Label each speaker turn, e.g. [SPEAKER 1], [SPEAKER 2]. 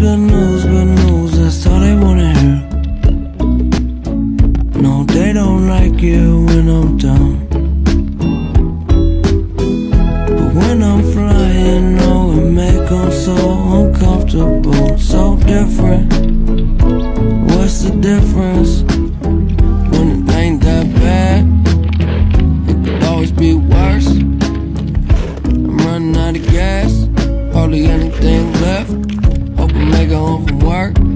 [SPEAKER 1] good news, good news, that's all they wanna hear. No, they don't like it when I'm down. But when I'm flying, no, it make them so uncomfortable, so different. What's the difference when it ain't that bad? It could always be worse. I'm running out of gas, hardly anything left. Hope